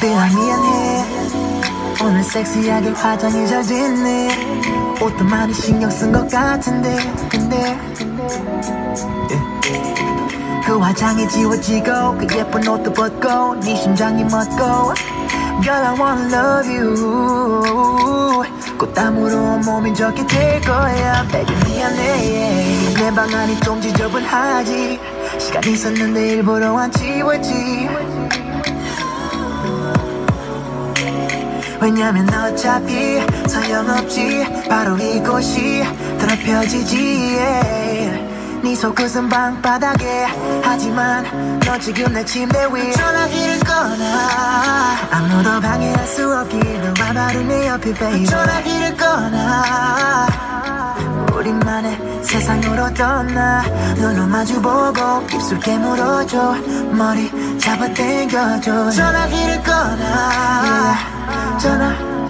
빌라 미안해 오늘 섹시하게 화장이 잘 됐네 옷도 많이 신경 쓴 것 같은데 근데 yeah. 그 화장이 지워지고 그 예쁜 옷도 벗고 네 심장이 멎고 Girl I wanna love you 꽃땀으로 몸이 적게 될 거야 Baby 미안해 내 방 안이 좀 지저분하지 시간 있었는데 일부러 안 지웠지 왜냐면 어차피 소용없지 바로 이곳이 더럽혀지지. yeah. 네 속옷은 방바닥에 하지만 너 지금 내 침대 위. 전화기를 꺼놔. 아무도 방해할 수 없기를 와 바로 내 옆에 baby. 전화기를 꺼놔. 우리만의 세상으로 떠나. 눈을 마주보고 입술 깨물어줘. 머리 잡아 당겨줘. 전화기를 꺼놔. 전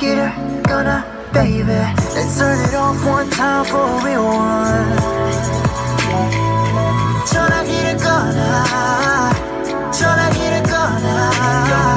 화기를 꺼놔 baby Let's turn it off one time for real one 전화기를 꺼놔 전화기를 꺼놔